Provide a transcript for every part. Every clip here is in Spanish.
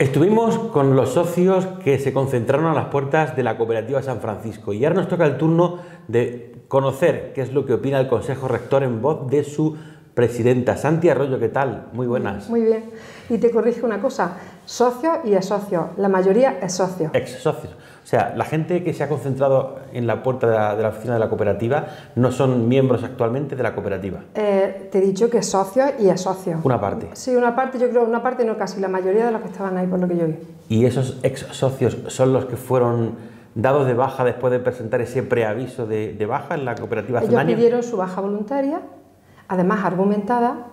Estuvimos con los socios que se concentraron a las puertas de la cooperativa San Francisco y ahora nos toca el turno de conocer qué es lo que opina el Consejo Rector en voz de su presidenta. Santi Arroyo, ¿qué tal? Muy buenas. Muy bien. Y te corrijo una cosa, socios y ex socios. La mayoría es socios. Ex socios. O sea, la gente que se ha concentrado en la puerta de la, oficina de la cooperativa no son miembros actualmente de la cooperativa. Eh, te he dicho que socios y es socio. Una parte. Sí, una parte, yo creo, una parte no casi, la mayoría de los que estaban ahí, por lo que yo vi. ¿Y esos ex socios son los que fueron dados de baja después de presentar ese preaviso de, de baja en la cooperativa Ellos pidieron su baja voluntaria, además argumentada,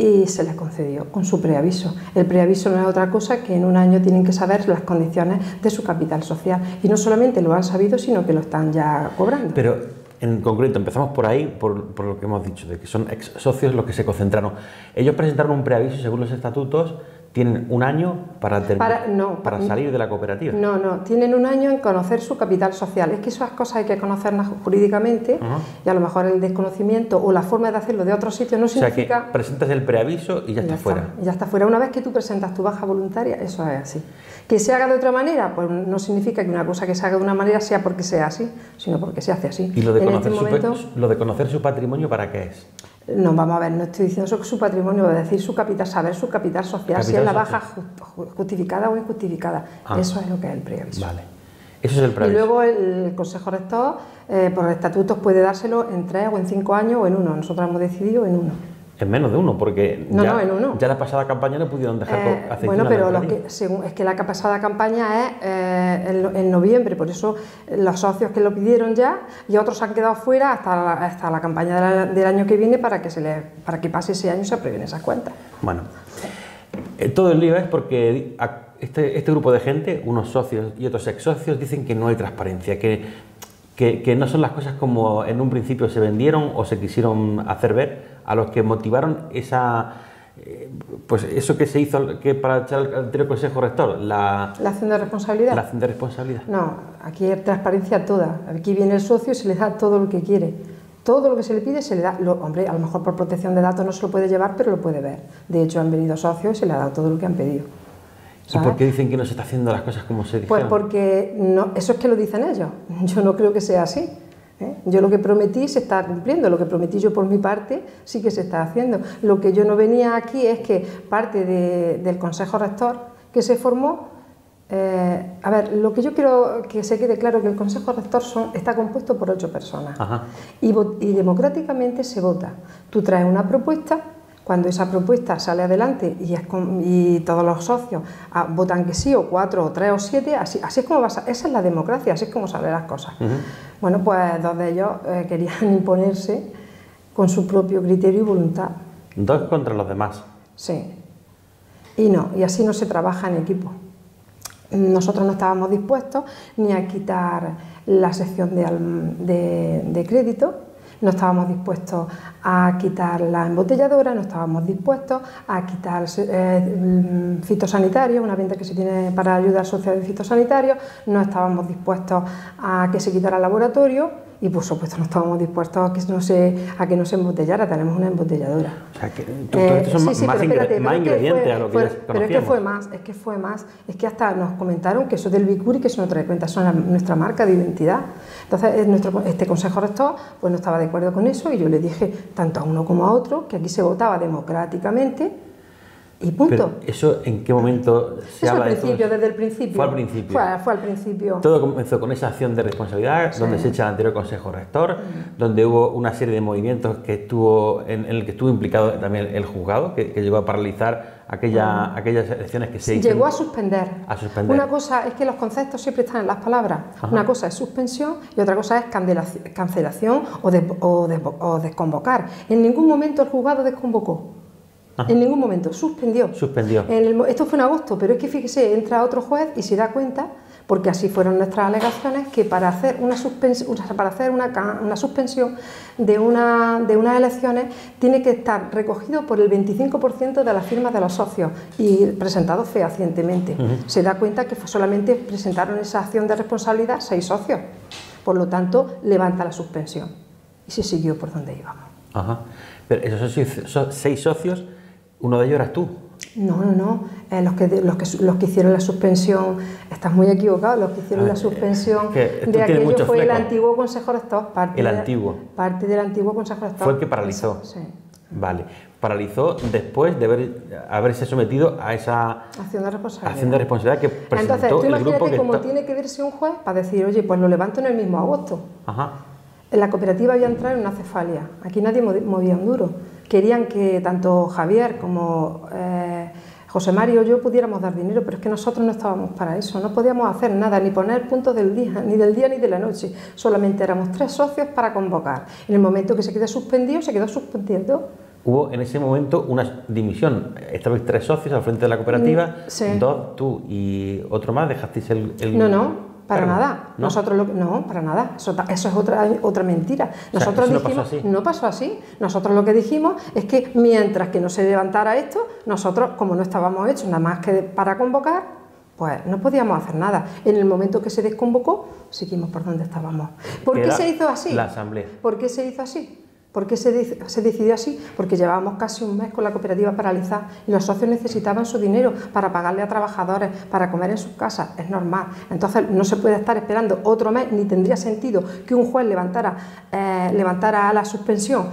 y se les concedió con su preaviso. El preaviso no es otra cosa que en un año tienen que saber las condiciones de su capital social y no solamente lo han sabido, sino que lo están ya cobrando. Pero en concreto, empezamos por ahí, por, por lo que hemos dicho, de que son ex socios los que se concentraron. Ellos presentaron un preaviso según los estatutos tienen un año para, para, no, para salir de la cooperativa. No, no, tienen un año en conocer su capital social. Es que esas cosas hay que conocerlas jurídicamente y a lo mejor el desconocimiento o la forma de hacerlo de otro sitio no significa... O sea que presentas el preaviso y ya, está, fuera. ya está fuera. Una vez que tú presentas tu baja voluntaria, eso es así. Que se haga de otra manera, pues no significa que una cosa que se haga de una manera sea porque sea así, sino porque se hace así. ¿Y lo de, conocer, este su, lo de conocer su patrimonio para qué es? No, vamos a ver, no estoy diciendo que su patrimonio, a decir su capital, saber su capital social, si es la baja justificada o injustificada. Ah. Eso es lo que es el preaviso. Vale. Eso es el preaviso. Y luego el Consejo Rector, eh, por estatutos, puede dárselo en tres o en cinco años o en uno. Nosotros hemos decidido en uno. En menos de uno, porque ya, la pasada campaña no pudieron dejar eh, Bueno, pero que, según, es que la pasada campaña es eh, en, noviembre, por eso los socios que lo pidieron ya y otros han quedado fuera hasta la, hasta la campaña del año que viene para que, se le, para que pase ese año y se aprueben esas cuentas. Bueno, eh, todo el lío es porque este, este grupo de gente, unos socios y otros ex socios, dicen que no hay transparencia, que que, no son las cosas como en un principio se vendieron o se quisieron hacer ver, a los que motivaron esa, eh, pues eso que se hizo que para echar al anterior consejo rector, la, la acción de responsabilidad. La acción de responsabilidad. No, aquí hay transparencia toda. Aquí viene el socio y se le da todo lo que quiere. Todo lo que se le pide se le da. Lo, hombre, a lo mejor por protección de datos no se lo puede llevar, pero lo puede ver. De hecho, han venido socios y se le ha dado todo lo que han pedido. ¿Y por qué dicen que no se está haciendo las cosas como se Pues porque no, eso es que lo dicen ellos. Yo no creo que sea así. ¿eh? Yo lo que prometí se está cumpliendo, lo que prometí yo por mi parte sí que se está haciendo. Lo que yo no venía aquí es que parte del Consejo Rector que se formó, eh, a ver, lo que yo quiero que se quede claro que el Consejo Rector son, está compuesto por ocho personas y, y democráticamente se vota. Tú traes una propuesta cuando esa propuesta sale adelante y, y todos los socios ah, votan que sí, o cuatro, o tres, o siete, así, así es como va esa es la democracia, así es como salen las cosas. Bueno, pues dos de ellos eh, querían imponerse con su propio criterio y voluntad. Dos contra los demás. Sí. Y no, y así no se trabaja en equipo. Nosotros no estábamos dispuestos ni a quitar la sección de, de crédito, no estábamos dispuestos a quitar la embotelladora, no estábamos dispuestos a quitar eh, fitosanitarios, una venta que se tiene para ayudar de fitosanitarios, no estábamos dispuestos a que se quitara el laboratorio y por supuesto no estábamos dispuestos a que no se, a que no se embotellara, tenemos una embotelladora. O sea, que eh, son más, ingredientes a lo que fue, Pero es que fue más, es que fue más, es que hasta nos comentaron que eso del Bicuri, que eso no trae cuenta, son nuestra marca de identidad. Entonces, nuestro, este Consejo Rector pues no estaba de acuerdo con eso y yo le dije, tanto a uno como a otro, que aquí se votaba democráticamente y punto. ¿Eso en qué momento se habla al principio, desde el principio. Fue al principio. Fue, al principio. Todo comenzó con esa acción de responsabilidad, donde se echa el anterior Consejo Rector, donde hubo una serie de movimientos que estuvo, en, el que estuvo implicado también el juzgado, que, llegó a paralizar aquella, aquellas elecciones que se Llegó a suspender. a suspender. Una cosa es que los conceptos siempre están en las palabras. Una cosa es suspensión y otra cosa es cancelación o, o desconvocar. En ningún momento el juzgado desconvocó. En ningún momento, suspendió. Suspendió. esto fue en agosto, pero es que fíjese, entra otro juez y se da cuenta, porque así fueron nuestras alegaciones, que para hacer una, suspensión, para hacer una, suspensión de, una, de unas elecciones tiene que estar recogido por el 25% de las firmas de los socios y presentado fehacientemente. Se da cuenta que solamente presentaron esa acción de responsabilidad seis socios. Por lo tanto, levanta la suspensión. Y se siguió por donde íbamos. Ajá. Pero esos seis socios uno de ellos eras tú. No, no, no. Eh, los, que, los, que, los que hicieron la suspensión, estás muy equivocado, los que hicieron Ah, la suspensión que esto de aquello fue el antiguo Consejo Rector. Parte El de- antiguo. Parte del antiguo Consejo Rector. Fue el que paralizó. Sí. Vale. Paralizó después de haber, haberse sometido a esa Acción de responsabilidad. acción de responsabilidad que presentó Entonces, tú el imagínate grupo que cómo está- tiene que verse un juez para decir, oye, pues lo levanto en el mismo agosto. Ajá. En la cooperativa había entrado en una cefalia. Aquí nadie movía un duro. Querían que tanto Javier como eh, José Mario o yo pudiéramos dar dinero, pero es que nosotros no estábamos para eso. No podíamos hacer nada, ni poner puntos del día, ni del día ni de la noche. Solamente éramos tres socios para convocar. En el momento que se quedó suspendido, se quedó suspendido. Hubo en ese momento una dimisión. Estabais tres socios al frente de la cooperativa, sí. dos, tú y otro más, dejasteis el... el No, no, para nada. ¿no? Nosotros lo no, para nada. Eso, es otra, otra mentira. Nosotros eso no pasó dijimos, así. no pasó así. Nosotros lo que dijimos es que mientras que no se levantara esto, nosotros, como no estábamos hechos nada más que para convocar, pues no podíamos hacer nada. En el momento que se desconvocó, seguimos por donde estábamos. ¿Por qué se hizo así? La asamblea. ¿Por qué se hizo así? ¿Por qué se, dec- se decidió así? Porque llevábamos casi un mes con la cooperativa paralizada y los socios necesitaban su dinero para pagarle a trabajadores, para comer en sus casas, es normal. Entonces no se puede estar esperando otro mes, ni tendría sentido que un juez levantara, eh, levantara la suspensión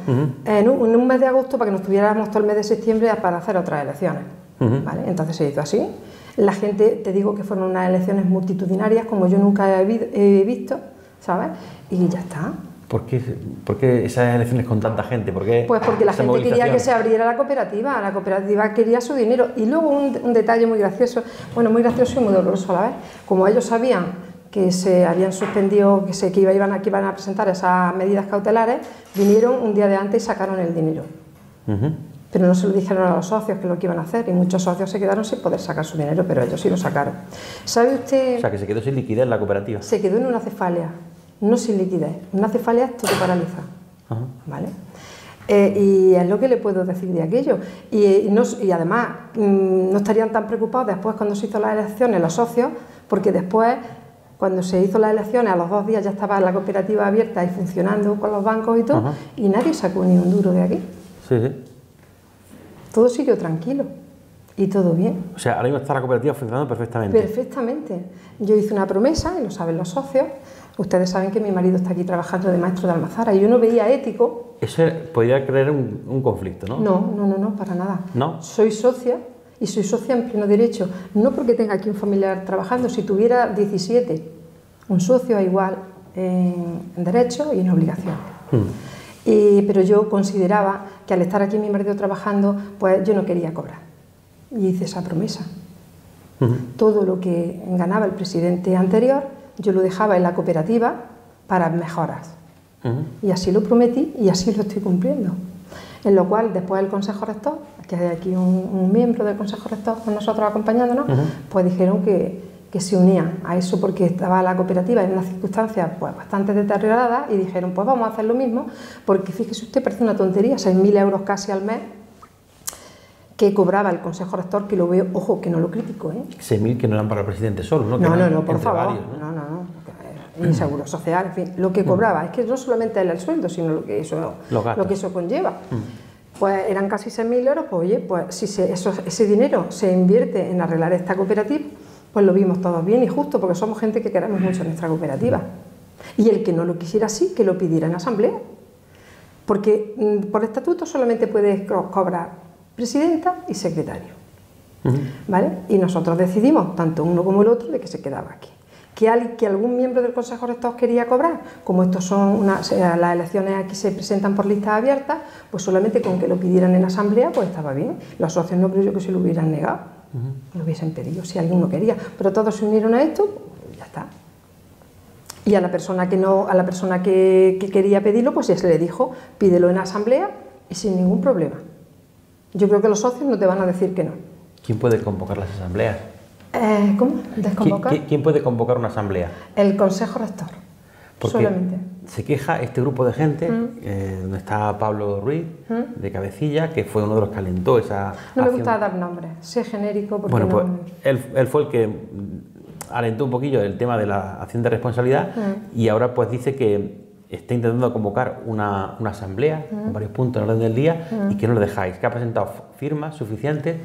en, un, en un mes de agosto para que nos tuviéramos todo el mes de septiembre para hacer otras elecciones. ¿vale? Entonces se hizo así. La gente, te digo que fueron unas elecciones multitudinarias como yo nunca he visto, ¿sabes? Y ya está. ¿Por qué, por qué esas elecciones con tanta gente? ¿Por qué Pues porque la gente quería que se abriera la cooperativa, la cooperativa quería su dinero. Y luego un, un detalle muy gracioso, bueno, muy gracioso y muy doloroso a la vez. Como ellos sabían que se habían suspendido, que, se, que iba- iban, a, que iban a presentar esas medidas cautelares, vinieron un día de antes y sacaron el dinero. Ujú. Pero no se lo dijeron a los socios que es lo que iban a hacer y muchos socios se quedaron sin poder sacar su dinero, pero ellos sí lo sacaron. ¿Sabe usted? O sea, que se quedó sin liquidez la cooperativa. Se quedó en una cefalia, no sin liquidez. Una cefalia es todo paraliza. Ajá. ¿Vale? Eh, y es lo que le puedo decir de aquello. Y, y no- y además mm, no estarían tan preocupados después cuando se hizo las elecciones los socios, porque después, cuando se hizo las elecciones, a los dos días ya estaba la cooperativa abierta y funcionando con los bancos y todo, Ajá. y nadie sacó ni un duro de aquí. Sí, sí. Todo siguió tranquilo y todo bien. O sea, ahora mismo está la cooperativa funcionando perfectamente. Perfectamente. Yo hice una promesa, y lo saben los socios. Ustedes saben que mi marido está aquí trabajando de maestro de Almazara y yo no veía ético Eso podría crear un, un conflicto, ¿no? No, no, no, no, para nada. ¿No? Soy socia y soy socia en pleno derecho. No porque tenga aquí un familiar trabajando, si tuviera 17, un socio igual en, en derecho y en obligaciones. Mm. Y- pero yo consideraba que al estar aquí mi marido trabajando, pues yo no quería cobrar. Y hice esa promesa. Ujú. Todo lo que ganaba el presidente anterior, yo lo dejaba en la cooperativa para mejoras. Y así lo prometí y así lo estoy cumpliendo. En lo cual, después del Consejo Rector, que hay aquí un, un miembro del Consejo Rector con nosotros acompañándonos, pues dijeron que, que se unían a eso porque estaba la cooperativa en unas circunstancias pues, bastante deterioradas y dijeron, pues vamos a hacer lo mismo, porque fíjese usted, parece una tontería, 6.000 euros casi al mes que cobraba el Consejo Rector, que lo veo, ojo, que no lo critico, ¿eh? 6.000 que no eran para el presidente solo, ¿no? Que No, no, por favor. varios, ¿no? no, Y seguro social, en fin, lo que cobraba. Es que no solamente era el sueldo, sino lo que eso, lo que eso conlleva. Pues eran casi 6.000 euros, pues oye, pues si se- eso- ese dinero se invierte en arreglar esta cooperativa, pues lo vimos todos bien y justo, porque somos gente que queremos mucho nuestra cooperativa. Y el que no lo quisiera así, que lo pidiera en asamblea. Porque mm, por estatuto solamente puedes co- cobrar presidenta y secretario. ¿vale? Y nosotros decidimos, tanto uno como el otro, de que se quedaba aquí. Que, al- que algún miembro del Consejo Rector quería cobrar, como estos son una- o sea, las elecciones aquí se presentan por listas abiertas, pues solamente con que lo pidieran en asamblea, pues estaba bien. Los socios no creo yo que se lo hubieran negado, lo hubiesen pedido si alguien no quería, pero todos se unieron a esto, pues ya está. Y a la persona que no, a la persona que, que quería pedirlo, pues ya se le dijo, pídelo en asamblea y sin ningún problema. Yo creo que los socios no te van a decir que no. ¿Quién puede convocar las asambleas? Eh, ¿Cómo? ¿Qui- ¿Desconvocar? qui- ¿Quién puede convocar una asamblea? El Consejo Rector. Porque Solamente. se queja este grupo de gente, eh, donde está Pablo Ruiz, de Cabecilla, que fue uno de los que alentó esa No me gusta dar nombres, sé genérico porque Bueno, no... pues él, él fue el que mm, alentó un poquillo el tema de la acción de responsabilidad y ahora pues dice que está intentando convocar una, una asamblea con varios puntos en orden del día y que no lo dejáis, que ha presentado firmas suficientes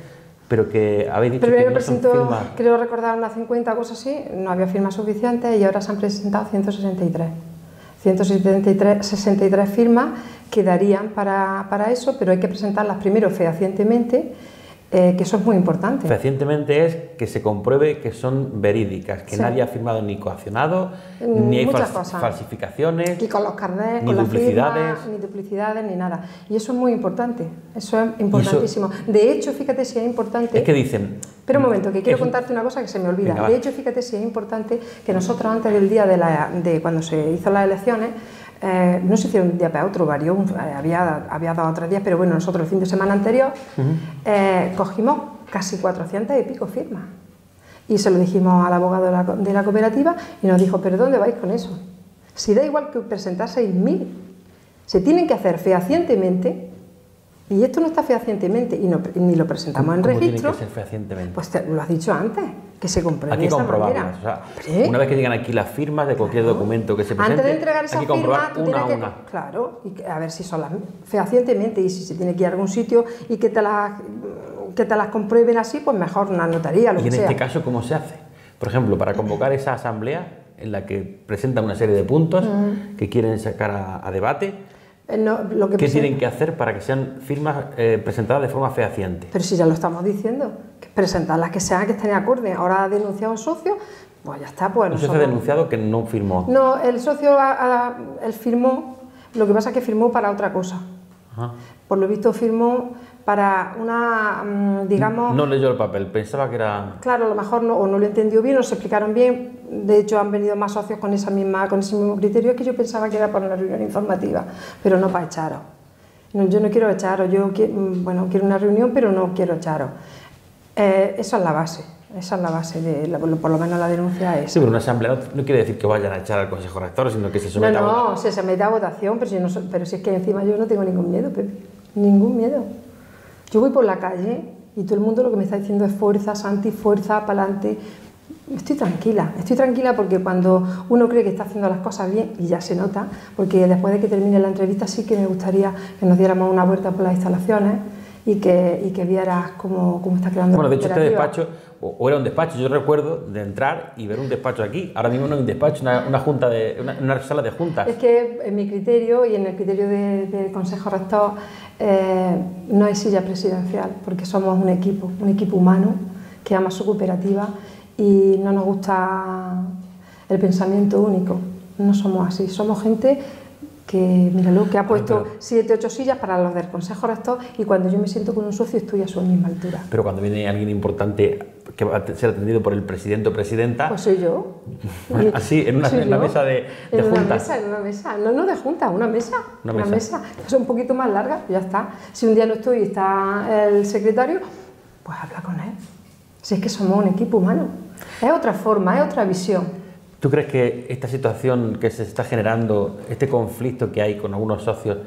Pero que habéis dicho Primero que no son presentó, firmas. creo recordar, unas 50 cosas así, no había firmas suficientes y ahora se han presentado 163. 163 63 firmas que darían para, para eso, pero hay que presentarlas primero fehacientemente, eh, que eso es muy importante. Fehacientemente es que se compruebe que son verídicas, que Sí. nadie ha firmado ni coaccionado, Mm, ni hay cosas. falsificaciones. Y con los carnets, Ni con duplicidades. firmas, ni duplicidades, ni nada. Y eso es muy importante, eso es importantísimo. De hecho, fíjate si es importante... Es que dicen. Espera un momento, que quiero es- contarte una cosa que se me olvida. Venga, de hecho, fíjate si es importante que nosotros antes del día de, la, de cuando se hizo las elecciones, eh, no se hicieron de un día para otro, varió, un- eh, había, había dado tres días, pero bueno, nosotros el fin de semana anterior eh, cogimos casi 400 y pico firmas. Y se lo dijimos al abogado de la, co- de la cooperativa y nos dijo, pero ¿dónde vais con eso? Si da igual que presentar 6.000, se tienen que hacer fehacientemente, y esto no está fehacientemente, y no- ni lo presentamos en ¿Cómo tiene registro, que ser fehacientemente? pues te- lo has dicho antes, que se compruebe hay que comprobarlas. o sea, una vez que llegan aquí las firmas de cualquier claro. documento que se presente, Antes de entregar esa hay que comprobar firma, tú una a que, una. claro, y que- a ver si son las fehacientemente y si se tiene que ir a algún sitio y que te las que te las comprueben así, pues mejor una notaría, lo Y que en sea. este caso, ¿cómo se hace? Por ejemplo, para convocar esa asamblea en la que presentan una serie de puntos que quieren sacar a, a debate, no, lo que ¿qué presenta- tienen que hacer para que sean firmas eh, presentadas de forma fehaciente? Pero si ya lo estamos diciendo, que presentar las que sean que estén acorde. Ahora ha denunciado un socio, pues ya está, pues No se ha denunciado que no firmó. No, el socio él firmó, lo que pasa es que firmó para otra cosa. Ajá. Por lo visto firmó para una, mm, digamos, No leyó el papel, pensaba que era... claro, a lo mejor no, o no lo entendió bien, o se explicaron bien. De hecho, han venido más socios con, esa misma, con ese mismo criterio que yo pensaba que era para una reunión informativa, pero no para echaros. No, yo no quiero echaros, yo qui- mm, bueno, quiero una reunión, pero no quiero echaros. Eh, esa es la base, esa es la base, de, la- por lo menos la denuncia es. Sí, pero una asamblea no, no quiere decir que vayan a echar al Consejo Rector, sino que se No, someta a no, votación. se, se mete a votación, pero si, no pero si es que encima yo no tengo ningún miedo, Pepe, ningún miedo. Yo voy por la calle y todo el mundo lo que me está diciendo es fuerza, Santi, fuerza, para adelante. Estoy tranquila, estoy tranquila porque cuando uno cree que está haciendo las cosas bien, y ya se nota, porque después de que termine la entrevista sí que me gustaría que nos diéramos una vuelta por las instalaciones y que, y que vieras cómo, cómo está quedando Bueno, de hecho este despacho, o, era un despacho, yo recuerdo de entrar y ver un despacho aquí. Ahora mismo no hay un despacho, una, una junta de, una, sala de juntas. Es que en mi criterio y en el criterio de- del Consejo Rector eh, no hay silla presidencial porque somos un equipo, un equipo humano que ama su cooperativa y no nos gusta el pensamiento único. No somos así, somos gente que, míralo, que ha puesto pero- siete, ocho sillas para los del Consejo Rector y cuando yo me siento con un socio estoy a su misma altura. Pero cuando viene alguien importante que va a ser atendido por el presidente o presidenta, Pues soy yo. Así, en una- Soy en la mesa de- de En una juntas. mesa, en una mesa. No, no de junta, una mesa. Una Una, mesa. mesa. Es un poquito más larga, ya está. Si un día no estoy y está el secretario, pues habla con él. Si es que somos un equipo humano. Es otra forma, es otra visión. ¿Tú crees que esta situación que se está generando, este conflicto que hay con algunos socios,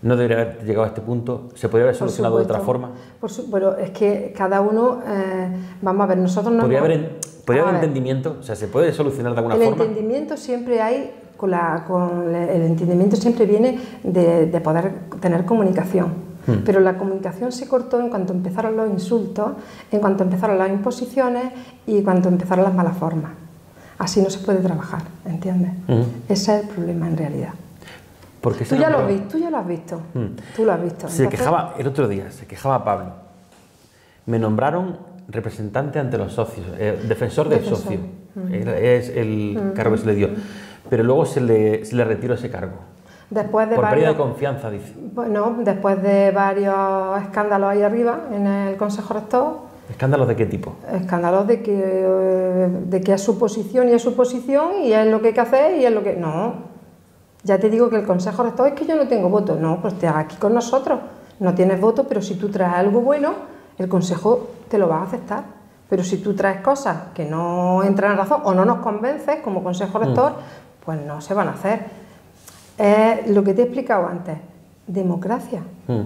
no debería haber llegado a este punto? ¿Se podría haber solucionado de otra forma? Por su- bueno, es que cada uno, eh, vamos a ver, nosotros no ¿Podría hemos- haber, podría entendimiento? O sea, ¿se puede solucionar de alguna el forma? entendimiento siempre hay, con la, con el el entendimiento siempre viene de, de poder tener comunicación. Hmm. Pero la comunicación se cortó en cuanto empezaron los insultos, en cuanto empezaron las imposiciones y cuando empezaron las malas formas. Así no se puede trabajar, ¿entiendes? Ujú. Ese es el problema en realidad. Porque Tú se ya, lo visto, tú ya lo has visto. Hmm. Tú lo has visto. Se Entonces, quejaba el otro día, se quejaba Pablo. Me nombraron representante ante los socios, eh, defensor del Defensor. socio. Es el cargo que se le dio. Pero luego se le, se le retiró ese cargo. Después de Por pérdida de varios, confianza, dice. bueno, después de varios escándalos ahí arriba en el Consejo Rector, ¿Escándalos de qué tipo? escándalos de que, eh, de que es su posición y es su posición y es lo que hay que hacer y es lo que... No, ya te digo que el Consejo Rector es que yo no tengo voto. No, pues te aquí con nosotros. No tienes voto, pero si tú traes algo bueno, el Consejo te lo va a aceptar. Pero si tú traes cosas que no entran en razón o no nos convences como Consejo Rector, pues no se van a hacer. Es lo que te he explicado antes. Democracia. Mm.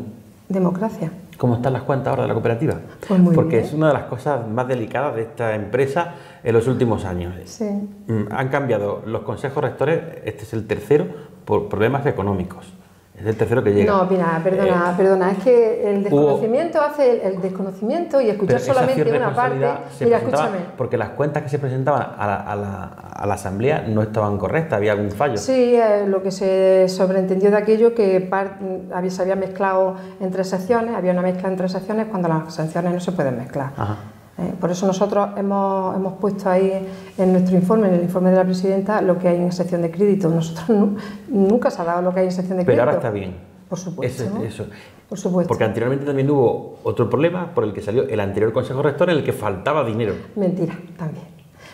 Democracia. ¿Cómo están las cuentas ahora de la cooperativa? Pues muy Porque bien. es una de las cosas más delicadas de esta empresa en los últimos años. Sí. Mm, Han cambiado los consejos rectores, este es el tercero, por problemas económicos. Es el tercero que llega. No, mira, perdona, Eh, perdona, es que el hubo- desconocimiento hace el, el desconocimiento y escuchar solamente una parte. Mira, escúchame. Porque las cuentas que se presentaban a la, a la- a la asamblea no estaban correctas, había algún fallo. Sí, eh, lo que se sobreentendió de aquello que par- había, se había mezclado entre secciones, había una mezcla entre secciones cuando las secciones no se pueden mezclar. Ajá. Eh, por eso nosotros hemos, hemos puesto ahí en nuestro informe, en el informe de la presidenta, lo que hay en sección de crédito. Nosotros nu- nunca se ha dado lo que hay en sección de Pero crédito. ahora está bien. Por supuesto. Eso, ¿no? eso. Por supuesto. Porque anteriormente también hubo otro problema por el que salió el anterior Consejo Rector en el que faltaba dinero. Mentira, también.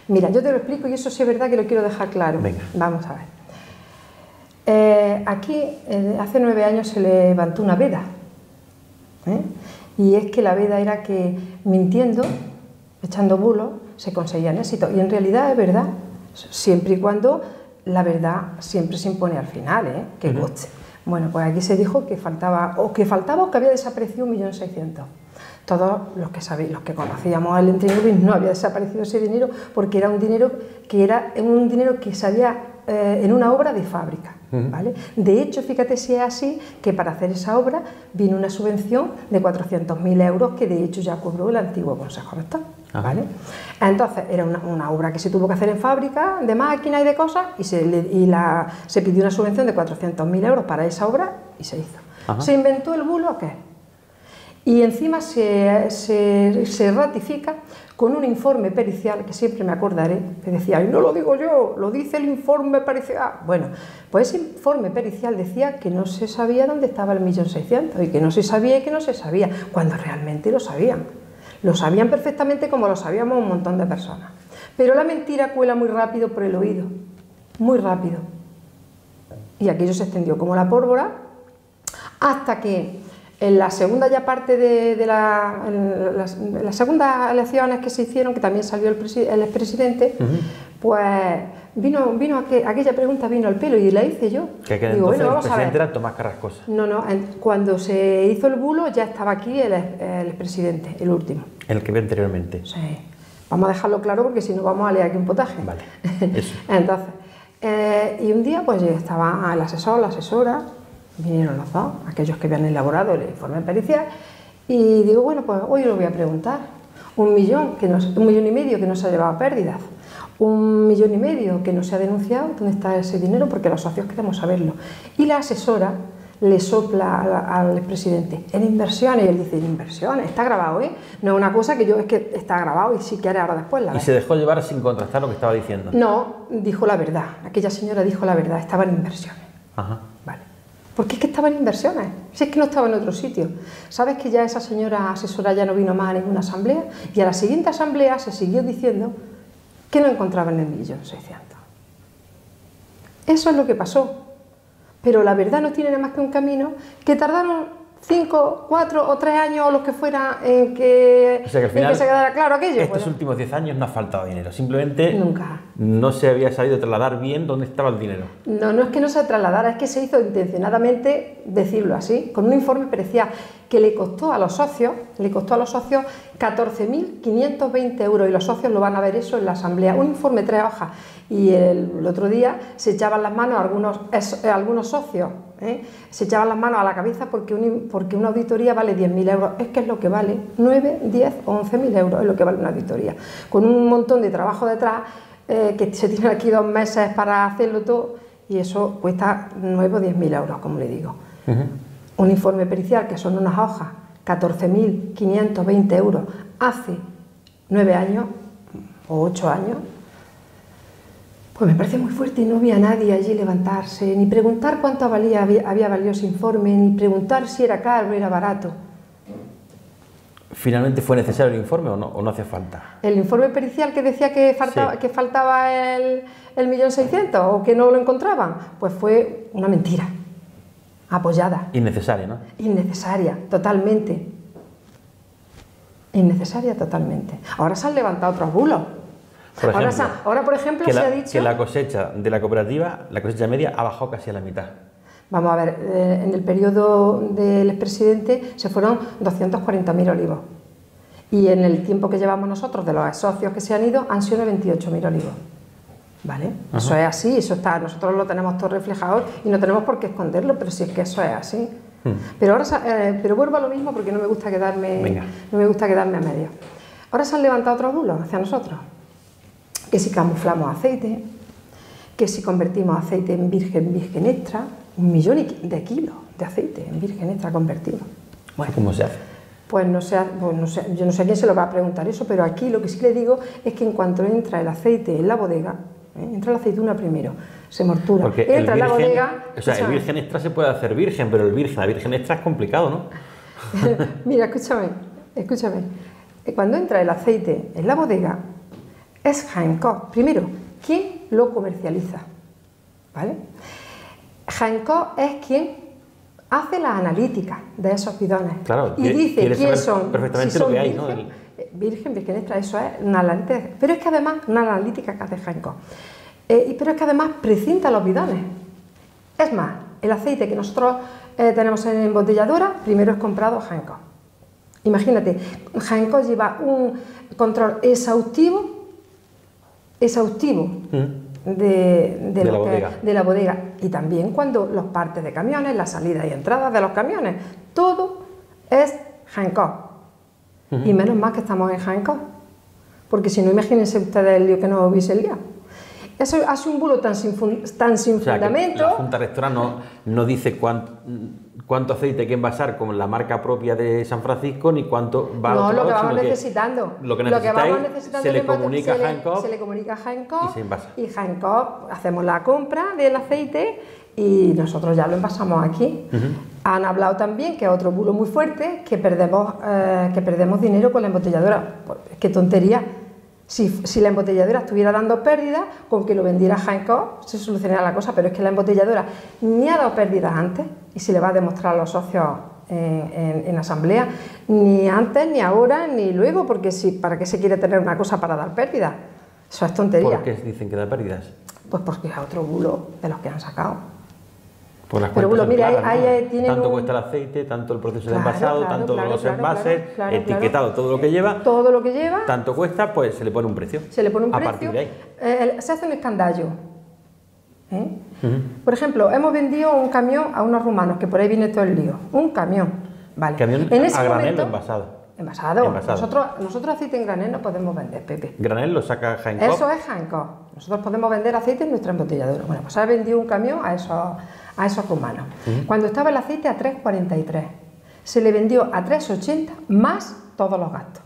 Mira, yo te lo explico y eso sí es verdad que lo quiero dejar claro. Venga. Vamos a ver. Eh, aquí, eh, hace nueve años se levantó una veda. Y es que la veda era que mintiendo, echando bulos, se conseguían éxito. Y en realidad es verdad, siempre y cuando la verdad siempre se impone al final, ¿eh? que coste. Bueno, pues aquí se dijo que faltaba, o que faltaba o que había desaparecido un millón seiscientos. Todos los que sabéis, los que conocíamos al Entrenubis no había desaparecido ese dinero porque era un dinero que era un dinero que se había eh, en una obra de fábrica. ¿vale? De hecho, fíjate si es así, que para hacer esa obra vino una subvención de 400.000 euros que de hecho ya cobró el antiguo Consejo Rector. ¿vale? Entonces, era una, una obra que se tuvo que hacer en fábrica, de máquinas y de cosas, y, se, y la, se pidió una subvención de 400.000 euros para esa obra y se hizo. Ajá. Se inventó el bulo qué? Y encima se, se- se ratifica con un informe pericial, que siempre me acordaré, que decía, y no lo digo yo, lo dice el informe pericial. Bueno, pues ese informe pericial decía que no se sabía dónde estaba el millón seiscientos, y que no se sabía y que no se sabía, cuando realmente lo sabían. Lo sabían perfectamente como lo sabíamos un montón de personas. Pero la mentira cuela muy rápido por el oído, muy rápido. Y aquello se extendió como la pólvora hasta que en la segunda ya parte de, de la, en las, en las segundas elecciones que se hicieron, que también salió el, el expresidente, pues vino, vino aqu- aquella pregunta vino al pelo y la hice yo. Que aquel Digo, entonces bueno, el vamos a presidente ver. era Tomás Carrascosa, No, no, en- cuando se hizo el bulo ya estaba aquí el, el expresidente, el último. el que vi anteriormente. Sí. Vamos a dejarlo claro porque si no vamos a leer aquí un potaje. Vale, eso. Entonces, eh, y un día pues estaba el asesor, la asesora, vinieron los dos, aquellos que habían elaborado el informe pericial, y digo, bueno, pues hoy lo voy a preguntar. Un millón, que un millón y medio que no se ha llevado a pérdidas, un millón y medio que no se ha denunciado, ¿dónde está ese dinero? Porque los socios queremos saberlo. Y la asesora le sopla al, al presidente en inversiones, y él dice, en inversiones, está grabado, ¿eh? No es una cosa que yo, es que está grabado y si quiere ahora después la Y ves. se dejó llevar sin contrastar lo que estaba diciendo. No, dijo la verdad. Aquella señora dijo la verdad, estaba en inversiones. Ajá. Porque es que estaba en inversiones, si es que no estaba en otro sitio. ¿Sabes que ya esa señora asesora ya no vino más a ninguna asamblea? Y a la siguiente asamblea se siguió diciendo que no encontraban el millón seiscientos. Eso es lo que pasó. Pero la verdad no tiene nada más que un camino que tardaron cinco, cuatro o tres años o los que fuera en que, O sea que al en final, que se quedara claro aquello. estos Bueno, últimos 10 años no ha faltado dinero. Simplemente Nunca. no se había sabido trasladar bien dónde estaba el dinero. No, no es que no se trasladara, es que se hizo intencionadamente, decirlo así, con un informe pericial que le costó a los socios, le costó a los socios 14.520 euros y los socios lo van a ver eso en la asamblea, un informe tres hojas y el, el otro día se echaban las manos algunos, es- eh, algunos socios, ¿eh? se echaban las manos a la cabeza porque, un- porque una auditoría vale 10.000 euros, es que es lo que vale, 9, 10 o 11.000 euros es lo que vale una auditoría, con un montón de trabajo detrás eh, que se tienen aquí dos meses para hacerlo todo y eso cuesta 9 o 10.000 euros, como le digo. Un informe pericial que son unas hojas, 14.520 euros, hace 9 años o 8 años, pues me parece muy fuerte y no vi a nadie allí levantarse, ni preguntar cuánto valía, había, había valido ese informe, ni preguntar si era caro o era barato. ¿Finalmente fue necesario el informe o no, o no hacía falta? El informe pericial que decía que faltaba, Sí. que faltaba el, el millón seiscientos o que no lo encontraban, pues fue una mentira, apoyada, Innecesario, ¿no? innecesaria, totalmente. Innecesaria totalmente. Ahora se han levantado otros bulos. Por ahora, ejemplo, ha- ahora, por ejemplo, se la, ha dicho... que la cosecha de la cooperativa, la cosecha media, ha bajado casi a la mitad. Vamos a ver, eh, en el periodo del expresidente se fueron 240.000 olivos. Y en el tiempo que llevamos nosotros, de los socios que se han ido, han sido 28.000 olivos. ¿Vale? Eso es así, eso está, nosotros lo tenemos todo reflejado y no tenemos por qué esconderlo, pero si es que eso es así. Hmm. Pero ahora, eh, pero vuelvo a lo mismo porque no me gusta quedarme, no me gusta quedarme a medio. Ahora se han levantado otros bulos hacia nosotros, que si camuflamos aceite, que si convertimos aceite en virgen, virgen extra, un millón de kilos de aceite en virgen extra convertido. Bueno, ¿Cómo se hace? Pues no sé, pues no sé, yo no sé a quién se lo va a preguntar eso, pero aquí lo que sí le digo es que en cuanto entra el aceite en la bodega, ¿eh? entra la aceituna primero, se mortura, Porque entra en la bodega... O sea, el virgen extra se puede hacer virgen, pero el virgen, la virgen extra es complicado, ¿no? Mira, escúchame, escúchame. Cuando entra el aceite en la bodega, es Hancock. Primero, ¿quién lo comercializa? ¿Vale? Hancock es quien hace la analítica de esos bidones y dice quién son. Perfectamente lo que hay, ¿no? Virgen, virgen extra, eso es una analítica. Pero es que además, una analítica que hace Hancock. Eh, pero es que además precinta los bidones. Es más, el aceite que nosotros eh, tenemos en embotelladora, primero es comprado Hancock. Imagínate, Hancock lleva un control exhaustivo, exhaustivo. Mm de, la bodega. Y también cuando los partes de camiones, la salida y entrada de los camiones, todo es Hancock. Y menos más que estamos en Hancock. Porque si no, imagínense ustedes el lío que nos hubiese liado. Eso hace un bulo tan sin, tan sin fundamento. la Junta Rectora no, no dice cuánto cuánto aceite hay que envasar con la marca propia de San Francisco ni cuánto va no, a lo que vamos necesitando. lo que necesitáis se le comunica a Hancock. Se le comunica a Hancock y se envasa. Y Hancock hacemos la compra del aceite y nosotros ya lo envasamos aquí. Han hablado también, que es otro bulo muy fuerte, que perdemos, eh, que perdemos dinero con la embotelladora. Pues, qué tontería. Si, si, la embotelladora estuviera dando pérdidas, con que lo vendiera Hancock se solucionaría la cosa, pero es que la embotelladora ni ha dado pérdidas antes, y se le va a demostrar a los socios en, asamblea, ni antes, ni ahora, ni luego, porque si, ¿para qué se quiere tener una cosa para dar pérdidas? Eso es tontería. ¿Por qué dicen que da pérdidas? Pues porque es otro bulo de los que han sacado. Por las Pero mira, ahí, Tanto cuesta el aceite, tanto el proceso de envasado, tanto los envases, etiquetado, todo lo que lleva. Todo lo que lleva. Tanto cuesta, pues se le pone un precio. Se le pone un a precio. Partir de ahí. Eh, se hace un escandallo. ¿eh? Por ejemplo, hemos vendido un camión a unos rumanos, que por ahí viene todo el lío. Un camión, ¿vale? Camión en ese a granel envasado. Envasado. Nosotros, nosotros aceite en granel no podemos vender, Pepe. ¿Granel lo saca Hancock? Eso es Hancock. Nosotros podemos vender aceite en nuestra embotelladora. Bueno, pues ha vendido un camión a esos, a esos rumanos. Cuando estaba el aceite a 3,43, se le vendió a 3,80 más todos los gastos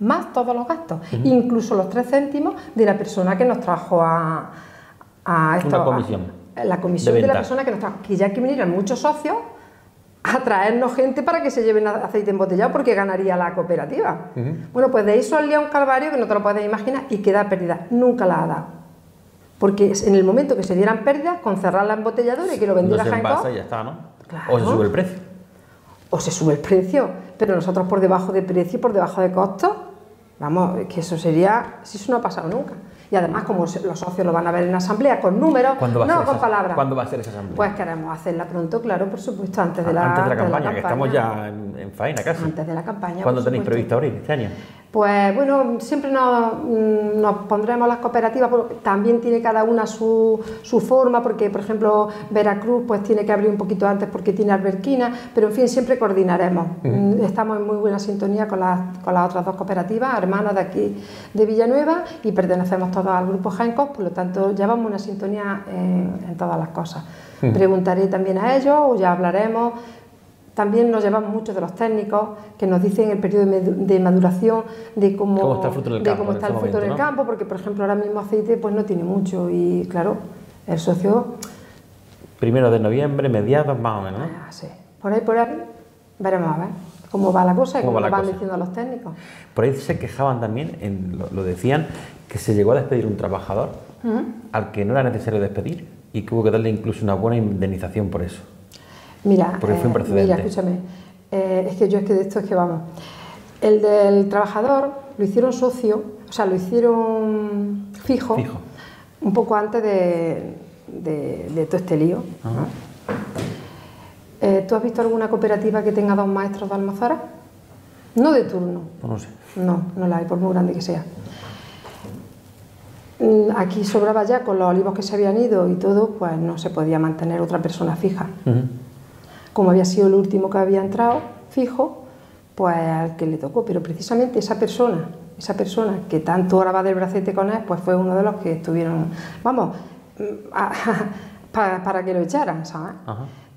más todos los gastos, incluso los 3 céntimos de la persona que nos trajo a, a Una comisión. la comisión de, la persona que nos trajo. Que ya que venir muchos socios a traernos gente para que se lleven aceite embotellado porque ganaría la cooperativa. Bueno, pues de ahí salía un calvario que no te lo puedes imaginar y queda pérdida. Nunca la ha dado. Porque en el momento que se dieran pérdidas, con cerrar la embotelladora y que lo vendiera no se ya está, ¿no? O se sube el precio. O se sube el precio, pero nosotros por debajo de precio, por debajo de costos, vamos, que eso sería, si eso no ha pasado nunca y además como los socios lo van a ver en asamblea con números, no con palabras. ¿Cuándo va a ser esa asamblea? Pues queremos hacerla pronto, claro, por supuesto, antes de la, antes de la, campaña, que estamos ya en, faena casi. Antes de la campaña. ¿Cuándo tenéis previsto abrir este año? Pues bueno, siempre nos, mm, nos, pondremos las cooperativas, también tiene cada una su, su, forma, porque por ejemplo Veracruz pues tiene que abrir un poquito antes porque tiene alberquina, pero en fin, siempre coordinaremos. Mm, estamos en muy buena sintonía con las, con las otras dos cooperativas, hermanas de aquí de Villanueva, y pertenecemos todos al grupo Hancock, por lo tanto llevamos una sintonía en, todas las cosas. Preguntaré también a ellos, o ya hablaremos. También nos llevamos muchos de los técnicos que nos dicen el periodo de maduración de cómo, está el fruto en el campo, está el fruto en el campo porque por ejemplo ahora mismo aceite pues no tiene mucho y claro, el socio... Primero de noviembre, mediados más o menos, ¿no? Ah, sí. Por ahí, por ahí, veremos a ver cómo va la cosa y cómo, van diciendo los técnicos. Por ahí se quejaban también, lo, decían, que se llegó a despedir un trabajador al que no era necesario despedir y que hubo que darle incluso una buena indemnización por eso. Mira, eh, mira escúchame, eh, es que yo es que de esto es que vamos. El del trabajador lo hicieron socio, o sea, lo hicieron fijo, un poco antes de, de, todo este lío. Eh, ¿Tú has visto alguna cooperativa que tenga dos maestros de almazara? No de turno. No, sé. No, no la hay, por muy grande que sea. mm, aquí sobraba ya con los olivos que se habían ido y todo, pues no se podía mantener otra persona fija. Como había sido el último que había entrado fijo, pues al que le tocó, pero precisamente esa persona, esa persona que tanto ahora va del bracete con él, pues fue uno de los que estuvieron, vamos, para, que lo echaran, ¿sabes?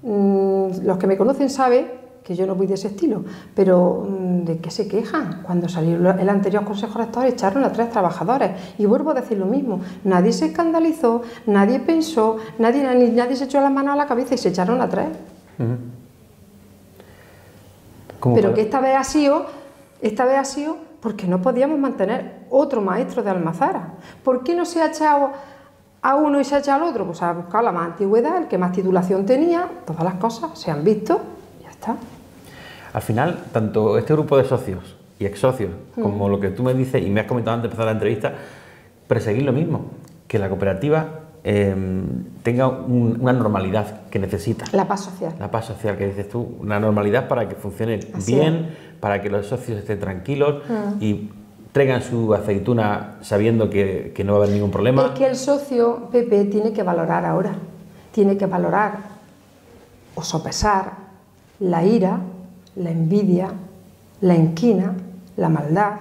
Mm, los que me conocen saben que yo no voy de ese estilo, pero mm, ¿de qué se quejan? Cuando salió el anterior Consejo Rector echaron a tres trabajadores y vuelvo a decir lo mismo, nadie se escandalizó, nadie pensó, nadie, nadie se echó las manos a la cabeza y se echaron a tres. Pero que esta vez ha sido, esta vez ha sido porque no podíamos mantener otro maestro de Almazara. ¿Por qué no se ha echado a uno y se ha echado al otro? Pues ha buscado la más antigüedad, el que más titulación tenía, todas las cosas se han visto y ya está. Al final, tanto este grupo de socios y ex socios, mm. como lo que tú me dices y me has comentado antes de empezar la entrevista, perseguir lo mismo, que la cooperativa Em, tenga una normalidad que necesita. La paz social. La paz social que dices tú, una normalidad para que funcione bien, para que los socios estén tranquilos mm. y traigan su aceituna sabiendo que, no va a haber ningún problema. Es que el socio, Pepe, tiene que valorar ahora, tiene que valorar o sopesar la ira, la envidia, la enquina, la maldad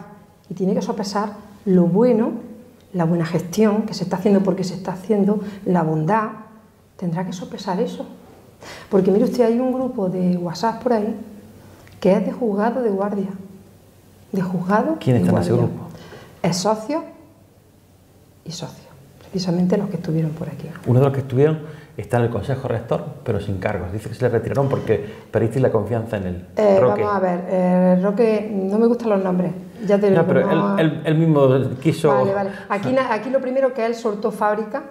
y tiene que sopesar lo bueno la buena gestión que se está haciendo porque se está haciendo, la bondad, tendrá que sopesar eso. Porque mire usted, hay un grupo de WhatsApp por ahí que es de juzgado de guardia. De juzgado. ¿Quién está en ese grupo? Es socio y socio. Precisamente los que estuvieron por aquí. Uno de los que estuvieron está en el Consejo Rector, pero sin cargos. Dice que se le retiraron porque perdiste la confianza en él. Eh, Roque. Vamos a ver, eh, Roque, no me gustan los nombres. Ya te no, pero él, mismo quiso. Vale, vale. Aquí, aquí lo primero que él soltó fábrica.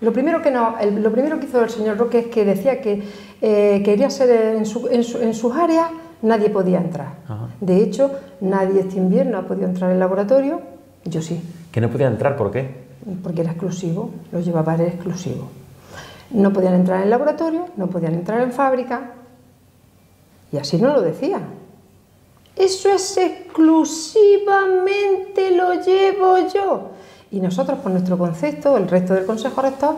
Lo primero que no, lo primero que hizo el señor Roque es que decía que eh, quería ser en, su, en, sus áreas, nadie podía entrar. De hecho, nadie este invierno ha podido entrar al laboratorio, yo sí. ¿Que no podía entrar? ¿Por qué? Porque era exclusivo, lo llevaba era exclusivo. No podían entrar en laboratorio, no podían entrar en fábrica, y así no lo decía. Eso es exclusivamente lo llevo yo. Y nosotros, por nuestro concepto, el resto del Consejo Rector,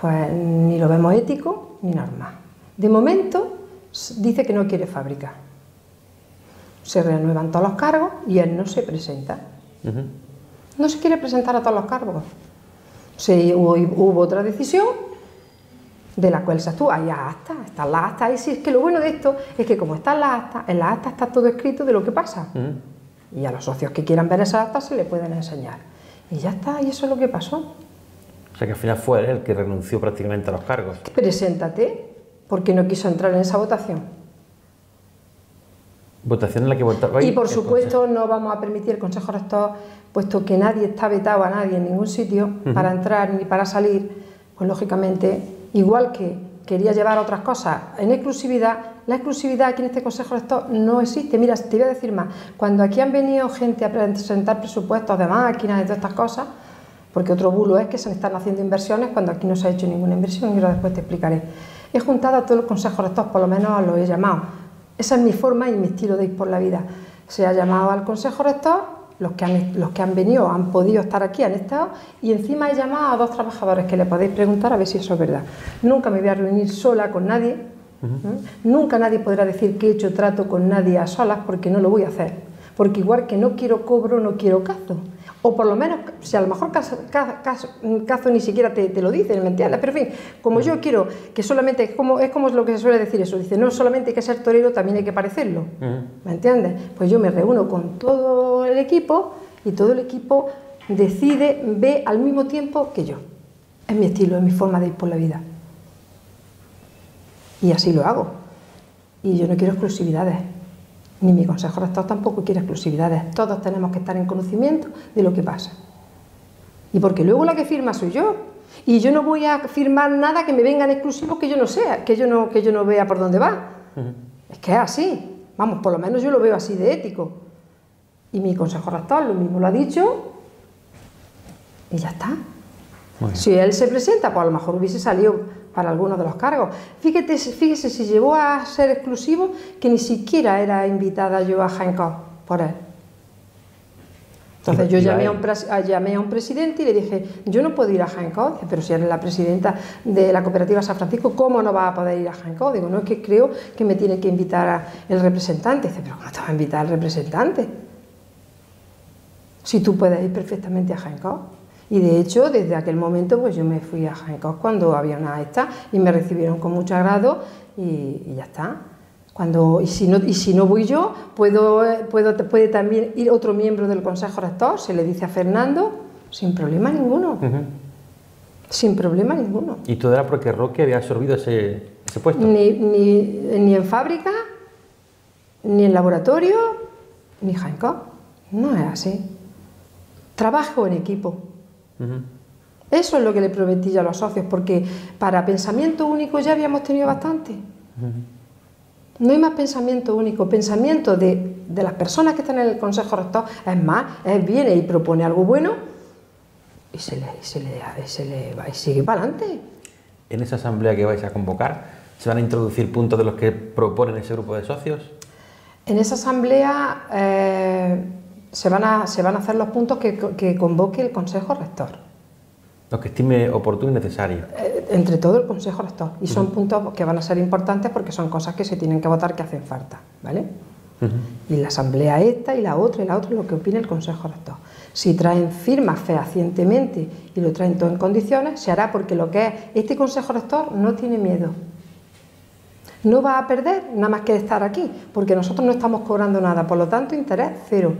pues ni lo vemos ético ni normal. De momento, dice que no quiere fábrica. Se renuevan todos los cargos y él no se presenta. No se quiere presentar a todos los cargos. Se, hubo, hubo otra decisión de la cual se actúa. Hay actas, están las actas. Y si es que lo bueno de esto es que como están las actas, en las actas está todo escrito de lo que pasa. Y a los socios que quieran ver esas actas se le pueden enseñar. Y ya está, y eso es lo que pasó. O sea que al final fue él el que renunció prácticamente a los cargos. Preséntate, porque no quiso entrar en esa votación. Votación en la que votaba. Y por supuesto no vamos a permitir el Consejo Rector, puesto que nadie está vetado a nadie en ningún sitio para entrar ni para salir, pues lógicamente igual que quería llevar otras cosas en exclusividad, la exclusividad aquí en este Consejo Rector no existe. Mira, te voy a decir más, cuando aquí han venido gente a presentar presupuestos de máquinas y todas estas cosas, porque otro bulo es que se están haciendo inversiones cuando aquí no se ha hecho ninguna inversión y ahora después te explicaré. He juntado a todos los consejos rectores, por lo menos lo he llamado. Esa es mi forma y mi estilo de ir por la vida. Se ha llamado al Consejo Rector los que, han, los que han venido han podido estar aquí, han estado, y encima he llamado a dos trabajadores que le podéis preguntar a ver si eso es verdad. Nunca me voy a reunir sola con nadie, nunca nadie podrá decir que he hecho trato con nadie a solas porque no lo voy a hacer, porque igual que no quiero cobro, no quiero cazo. O por lo menos, si a lo mejor caso, cazo, ni siquiera te, lo dice, ¿me entiendes? Pero en fin, como yo quiero que solamente, es como, es como lo que se suele decir eso, dice, no solamente hay que ser torero, también hay que parecerlo, ¿me entiendes? Pues yo me reúno con todo el equipo y todo el equipo decide, ve al mismo tiempo que yo. Es mi estilo, es mi forma de ir por la vida. Y así lo hago. Y yo no quiero exclusividades ni mi consejo rector tampoco quiere exclusividades. Todos tenemos que estar en conocimiento de lo que pasa. Y porque luego la que firma soy yo. Y yo no voy a firmar nada que me venga en exclusivo que yo no sea, que yo no, que yo no vea por dónde va. Es que es así. Vamos, por lo menos yo lo veo así de ético. Y mi consejo rector lo mismo lo ha dicho. Y ya está. Si él se presenta, pues a lo mejor hubiese salido para algunos de los cargos. Fíjate, fíjese si llegó a ser exclusivo que ni siquiera era invitada yo a Hancock por él. Entonces yo llamé a, un pres- a- llamé a un presidente y le dije, yo no puedo ir a Dice, pero si eres la presidenta de la cooperativa San Francisco, ¿cómo no vas a poder ir a Jaencó? Digo, no es que creo que me tiene que invitar a- el representante. Dice, pero ¿cómo te va a invitar el representante? Si tú puedes ir perfectamente a Jaencó. Y de hecho, desde aquel momento, pues yo me fui a Jaencó cuando había una esta y me recibieron con mucho agrado y, y ya está. Cuando, y, si no, y si no voy yo, puedo, puedo, puede también ir otro miembro del Consejo Rector, se le dice a Fernando, sin problema ninguno. Sin problema ninguno. Y todo era porque Roque había absorbido ese, ese puesto. Ni, ni, ni en fábrica, ni en laboratorio, ni Jaencó. No es así. Trabajo en equipo. Eso es lo que le prometí yo a los socios, porque para pensamiento único ya habíamos tenido bastante. No hay más pensamiento único, pensamiento de, de las personas que están en el Consejo Rector, es más, él viene y propone algo bueno y se le, y se le, y se le va y sigue para adelante. En esa asamblea que vais a convocar, ¿se van a introducir puntos de los que proponen ese grupo de socios? En esa asamblea eh, se, van a, se van a hacer los puntos que, que convoque el Consejo Rector. Los que estime oportuno y necesario. Eh, entre todo el Consejo Rector. Y son puntos que van a ser importantes porque son cosas que se tienen que votar que hacen falta. ¿vale? Y la asamblea esta y la otra y la otra lo que opina el Consejo Rector. Si traen firmas fehacientemente y lo traen todo en condiciones, se hará porque lo que es este Consejo Rector no tiene miedo. No va a perder nada más que estar aquí, porque nosotros no estamos cobrando nada, por lo tanto interés cero.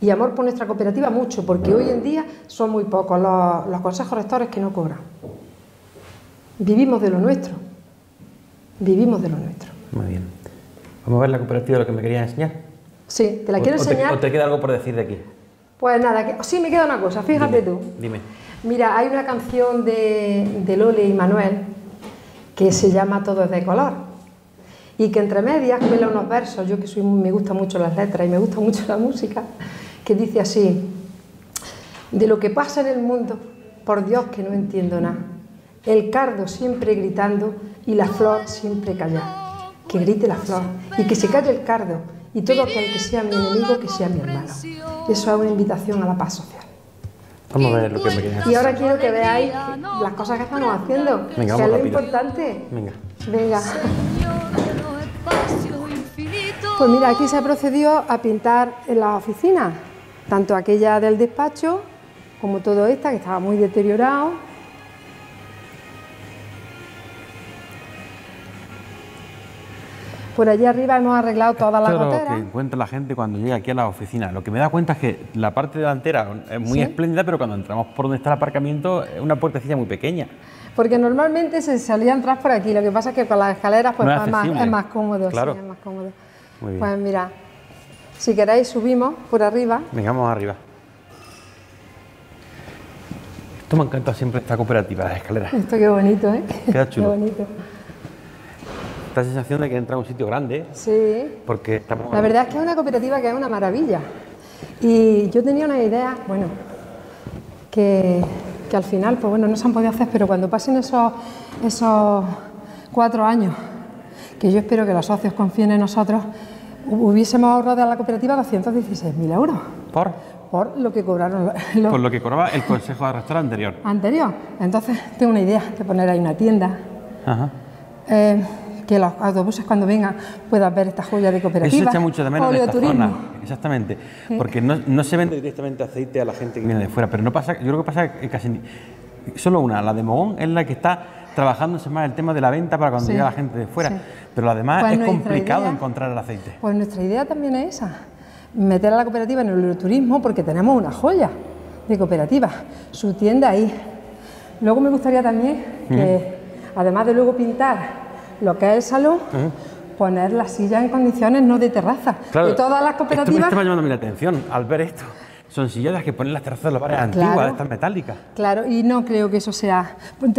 Y amor por nuestra cooperativa mucho, porque hoy en día son muy pocos los, los consejos rectores que no cobran. Vivimos de lo nuestro. Vivimos de lo nuestro. Muy bien. Vamos a ver la cooperativa lo que me querías enseñar. Sí, te la O- quiero o te- enseñar. ¿O te queda algo por decir de aquí? Pues nada, que, sí me queda una cosa, fíjate tú. Dime. Mira, hay una canción de, de Lole y Manuel que se llama Todo es de color. Y que entre medias cuela unos versos, yo que soy, me gustan mucho las letras y me gusta mucho la música, que dice así, de lo que pasa en el mundo, por Dios que no entiendo nada. El cardo siempre gritando y la flor siempre callada. Que grite la flor y que se calle el cardo y todo aquel que sea mi enemigo que sea mi hermano. Eso es una invitación a la paz social. Vamos a ver lo que me querías Y ahora quiero que veáis las cosas que estamos haciendo, Venga, que vamos es lo rápido. importante. Venga. Venga. Pues mira, aquí se ha procedido a pintar en las oficinas, tanto aquella del despacho como todo esta, que estaba muy deteriorado. Por allí arriba hemos arreglado todas las Esto es lo que encuentra la gente cuando llega aquí a la oficina. Lo que me da cuenta es que la parte delantera es muy Sí. espléndida, pero cuando entramos por donde está el aparcamiento es una puertecilla muy pequeña. Porque normalmente se solía entrar por aquí, lo que pasa es que con las escaleras pues, No es más, accesible. es más cómodo. sí, Claro. es más cómodo. Muy bien. Pues mira, si queréis subimos por arriba. Venga, vamos arriba. Esto me encanta siempre esta cooperativa, las escaleras. Esto qué bonito, ¿eh? Queda chulo. Qué bonito. Esta sensación de que entra a un sitio grande, Sí. porque estamos... La verdad es que es una cooperativa que es una maravilla. Y yo tenía una idea, bueno, que, que al final, pues bueno, no se han podido hacer, pero cuando pasen esos, esos cuatro años, que yo espero que los socios confíen en nosotros, hubiésemos ahorrado a la cooperativa 216.000 euros Por, por lo que cobraron los, por lo que cobraba el consejo de restaurante anterior. anterior. Entonces, tengo una idea de poner ahí una tienda. Ajá. eh, que los autobuses cuando vengan puedan ver esta joya de cooperativa. Eso echa mucho de menos en esta zona. Exactamente. Porque no, no se vende directamente aceite a la gente que viene de fuera, pero no pasa, yo creo que pasa que casi ni- solo una, la de Mogón, es la que está trabajándose más el tema de la venta para cuando Sí, llega la gente de fuera. sí. Pero lo demás Pues es complicado idea- encontrar el aceite. Pues nuestra idea también es esa, meter a la cooperativa en el oleoturismo porque tenemos una joya de cooperativa, su tienda ahí. Luego me gustaría también que, además de luego pintar lo que es el salón, poner las sillas en condiciones no de terraza. de todas las Esto me cooperativas, estaba llamando la atención al ver esto. Son sillas que ponen las terrazas de los bares antiguas, Claro. estas metálicas. Claro, y no creo que eso sea.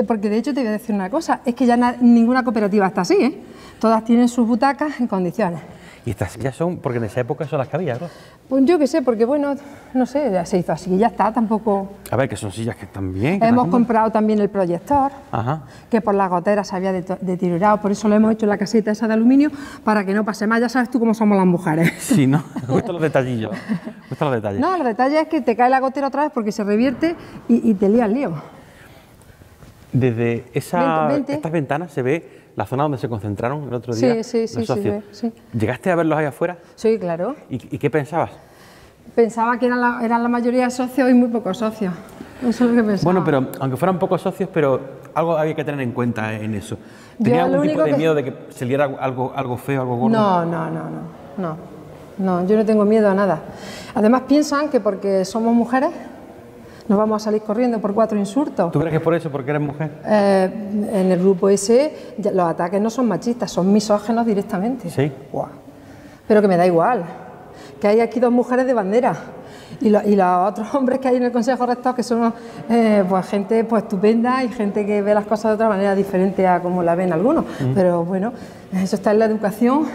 Porque de hecho te voy a decir una cosa: es que ya na- ninguna cooperativa está así, ¿eh? Todas tienen sus butacas en condiciones. Y estas sillas son, porque en esa época son las que había, ¿no? Pues yo qué sé, porque bueno, no sé, ya se hizo así, ya está, tampoco... A ver, que son sillas que están bien. Hemos comprado también el proyector, Ajá. que por las goteras se había deteriorado, por eso lo hemos hecho en la caseta esa de aluminio, para que no pase más, ya sabes tú cómo somos las mujeres. Sí, ¿no? Me gustan los detallillos. Me gustan los detalles. No, el detalle es que te cae la gotera otra vez porque se revierte y, y te lía el lío. Desde esa, Vente, vente. estas ventanas se ve la zona donde se concentraron el otro Sí, día sí, los sí, sí, socios. se ve, sí. ¿Llegaste a verlos ahí afuera? Sí, claro. ¿Y, y qué pensabas? Pensaba que eran la, eran la mayoría socios y muy pocos socios. Eso es lo que pensaba. Bueno, pero aunque fueran pocos socios, pero algo había que tener en cuenta en eso. Yo ¿Tenía lo algún tipo de que- miedo de que saliera algo, algo feo, algo gordo? No, no, no, no, no. No, yo no tengo miedo a nada. Además piensan que porque somos mujeres nos vamos a salir corriendo por cuatro insultos. ¿Tú crees que es por eso, porque eres mujer? Eh, en el grupo ese los ataques no son machistas, son misógenos directamente. Sí. Pero que me da igual. Que hay aquí dos mujeres de bandera. Y, lo- y los otros hombres que hay en el Consejo Rector, que son eh, pues, gente pues, estupenda y gente que ve las cosas de otra manera diferente a como la ven algunos. Pero bueno, eso está en la educación,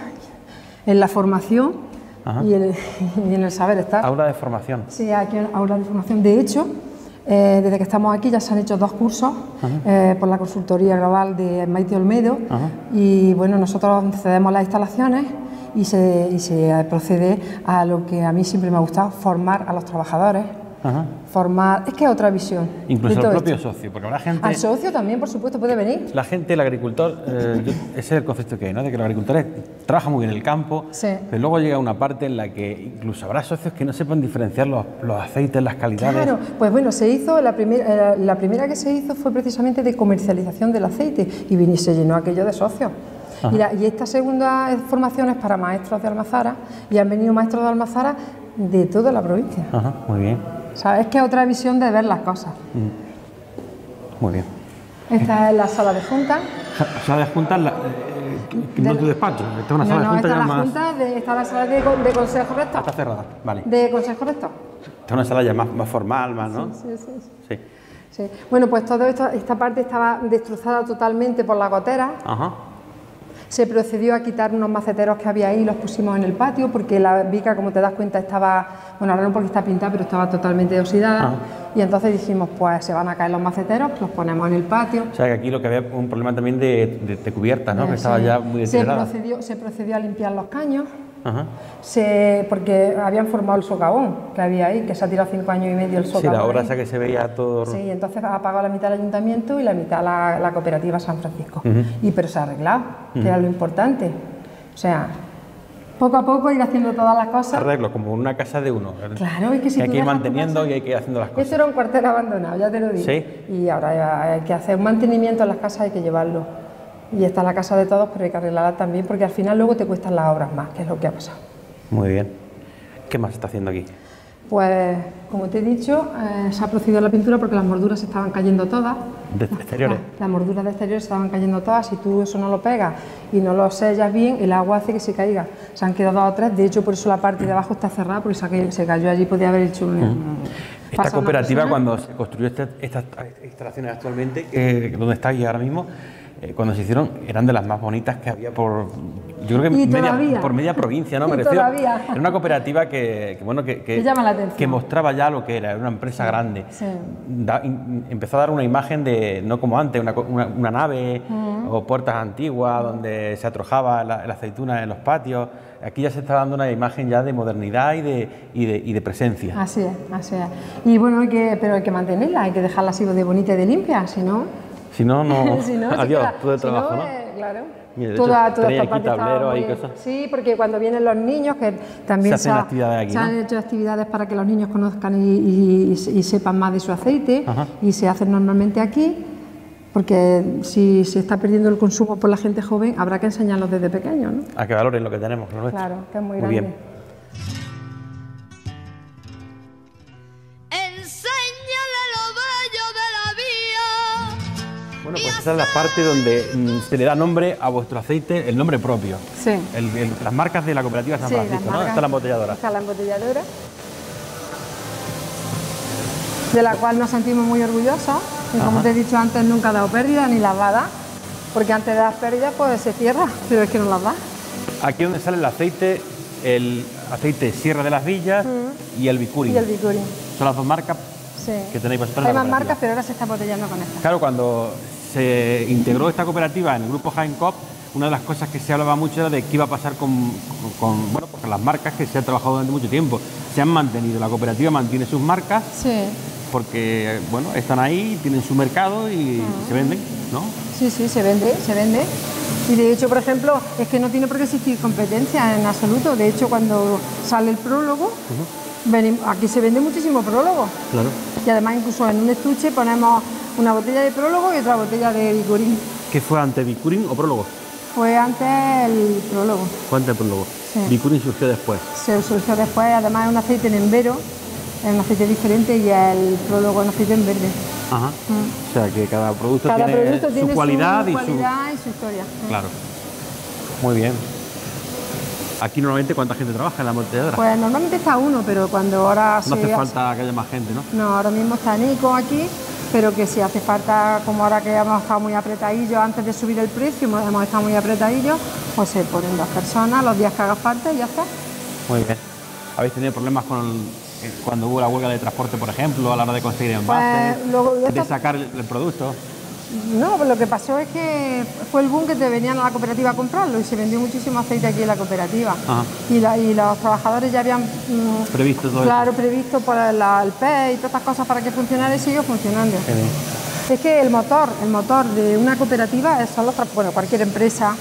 en la formación y, el- y en el saber estar. Aula de formación. Sí, aquí en aula de formación. De hecho, eh, desde que estamos aquí ya se han hecho dos cursos eh, por la consultoría global de Maite Olmedo y bueno, nosotros cedemos las instalaciones y se, y se procede a lo que a mí siempre me ha gustado, formar a los trabajadores, Ajá. formar... Es que es otra visión. Incluso el todo propio esto. socio, porque habrá gente... Al socio también, por supuesto, puede venir. La gente, el agricultor, eh, ese es el concepto que hay, ¿no? De que los agricultores trabajan muy bien en el campo, Sí. pero luego llega una parte en la que incluso habrá socios que no sepan diferenciar los, los aceites, las calidades. Claro, pues bueno, se hizo, la, primera eh, la primera que se hizo fue precisamente de comercialización del aceite y y se llenó aquello de socios. Y, la- y esta segunda formación es para maestros de Almazara y han venido maestros de Almazara de toda la provincia. Ajá, muy bien, O sea, es que es otra visión de ver las cosas. muy bien. Esta es la sala de junta. Sala de juntas, la- eh, no Del- tu despacho, esta es una No, sala de no, juntas esta ya es la más... junta, de, esta es la sala de, de consejo rector. Está cerrada, vale. De consejo rector. Esta es una sala ya más, más formal, más, ¿no? Sí, sí, sí. Sí. Sí. Bueno, pues toda esta parte estaba destrozada totalmente por la gotera. Ajá. Se procedió a quitar unos maceteros que había ahí y los pusimos en el patio porque la vica, como te das cuenta, estaba, bueno, ahora no porque está pintada, pero estaba totalmente oxidada. Y entonces dijimos, pues se van a caer los maceteros, los ponemos en el patio. O sea que aquí lo que había un problema también de, de, de cubierta, ¿no? Que Eh, estaba sí. ya muy se deteriorada. procedió, se procedió a limpiar los caños. Ajá. Se, porque habían formado el socavón que había ahí, que se ha tirado cinco años y medio el Sí, socavón. la obra esa que se veía todo... Sí, entonces ha pagado la mitad el ayuntamiento y la mitad la, la cooperativa San Francisco. Y pero se ha arreglado, que era lo importante. O sea, poco a poco ir haciendo todas las cosas. Arreglo, como una casa de uno. Claro, es que si hay tú que ir manteniendo casa- y hay que ir haciendo las cosas. Esto era un cuartel abandonado, ya te lo digo. Sí. Y ahora hay que hacer un mantenimiento en las casas, hay que llevarlo. Y esta es la casa de todos, pero hay que arreglarla también porque al final luego te cuestan las obras más, que es lo que ha pasado. Muy bien. ¿Qué más está haciendo aquí? Pues, como te he dicho, eh, se ha procedido a la pintura porque las morduras se estaban cayendo todas. De exteriores. Las, las morduras de exterior se estaban cayendo todas. Si tú eso no lo pegas y no lo sellas bien, el agua hace que se caiga. Se han quedado dos o tres. De hecho, por eso la parte de abajo está cerrada, porque se, ca- se cayó allí, podía haber hecho un. Esta cooperativa, cuando se construyó este- estas instalaciones actualmente, que- donde está aquí ahora mismo, eh, cuando se hicieron, eran de las más bonitas que había por, yo creo que media- por media provincia, ¿no? Me refiero. Era una cooperativa que, que, bueno, que, que, Que mostraba ya lo que era, era una empresa grande. sí. Da- in- empezó a dar una imagen de, no como antes, una, una- una nave o puertas antiguas donde se atrojaba la, la aceituna en los patios. Aquí ya se está dando una imagen ya de modernidad y de, y de, y de presencia. Así es, así es. Y bueno, hay que, pero hay que mantenerla, hay que dejarla así de bonita y de limpia, si no. Si no, no. Si no, se Adiós, queda- todo el si no, trabajo, ¿no? eh, claro. Mira, de Toda- hecho, toda esta parte tablero, muy- cosas. Sí, porque cuando vienen los niños, que también Se hacen ha- actividades aquí, se han ¿no? hecho actividades para que los niños conozcan y, y- y sepan más de su aceite, Ajá. y se hacen normalmente aquí, porque si se está perdiendo el consumo por la gente joven, habrá que enseñarlos desde pequeños, ¿no? A que valoren lo que tenemos, nuestro. Claro, que es muy, Muy grande. bien. Esa es la parte donde mm, se le da nombre a vuestro aceite, el nombre propio. Sí. El- el- las marcas de la cooperativa San Sí, las Francisco, ¿no? marcas- Esta es la embotelladora. Esta es la embotelladora. De la cual nos sentimos muy orgullosos. Y como Ajá. te he dicho antes, nunca ha dado pérdida ni las va a dar. Porque antes de dar pérdidas, pues se cierra, pero es que no las da. Aquí es donde sale el aceite, el aceite Sierra de las Villas y el Bicurin. Y el Bicurin. Son las dos marcas Sí. que tenéis vosotros en Hay la más cooperativa. marcas, pero ahora se está botellando con esta. Claro, cuando se integró esta cooperativa en el grupo Cop, una de las cosas que se hablaba mucho era de qué iba a pasar con, con- con, bueno, pues las marcas que se han trabajado durante mucho tiempo. Se han mantenido, la cooperativa mantiene sus marcas Sí, porque bueno, están ahí, tienen su mercado y se venden, ¿no? sí, sí, se vende, se vende. Y de hecho, por ejemplo, es que no tiene por qué existir competencia en absoluto. De hecho, cuando sale el prólogo, aquí se vende muchísimo prólogo. Claro. Y además incluso en un estuche ponemos una botella de prólogo y otra botella de bicurín. ¿Qué fue antes, Bicurin o prólogo? Fue antes el prólogo. Fue antes el prólogo. Sí. Bicurin surgió después. Se surgió después, además es un aceite en embero, es un aceite diferente y el prólogo es un aceite en verde. Ajá. O sea que cada producto Cada tiene producto su tiene cualidad su y cualidad y su historia. Claro. Muy bien. Aquí normalmente cuánta gente trabaja en la embotelladora. Pues normalmente está uno, pero cuando ahora no se hace falta que haya más gente, ¿no? No, ahora mismo está Nico aquí, pero que si hace falta, como ahora que hemos estado muy apretadillos antes de subir el precio, hemos estado muy apretadillos, pues se ponen dos personas los días que haga falta y ya está. Muy bien. ¿Habéis tenido problemas con eh, cuando hubo la huelga de transporte, por ejemplo, a la hora de conseguir envases, Pues, luego de sacar el, el producto? No, lo que pasó es que fue el boom que te venían a la cooperativa a comprarlo y se vendió muchísimo aceite aquí en la cooperativa. Ajá. Y, la- y los trabajadores ya habían mm, Previsto todo claro, previsto por la- el PE y todas estas cosas para que funcionara y siguió funcionando. Es que el motor, el motor de una cooperativa es- son los bueno, cualquier empresa.